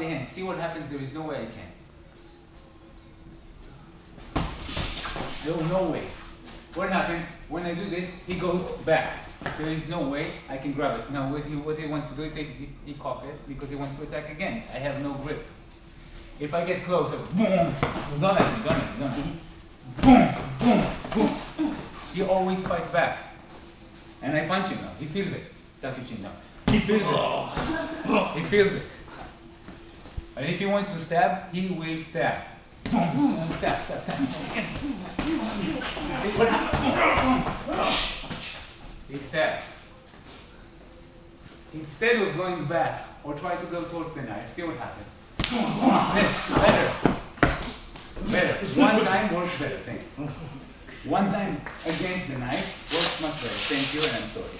the hand. See what happens. There is no way I can. No, no way. What happened? When I do this, he goes back. There is no way I can grab it. Now, what he, what he wants to do, he, he, he cock it because he wants to attack again. I have no grip. If I get closer, boom, don't let me, don't let me, don't me. Boom, boom, boom. He always fights back. And I punch him now. He feels it. Your chin down. He feels it. Oh. He feels it. And if he wants to stab, he will stab. Stab, stab, stab. See what happens? He stabbed. Instead of going back or try to go towards the knife, see what happens. This, better. Better. One time works better, thank you. One time against the knife works much better. Thank you and I'm sorry.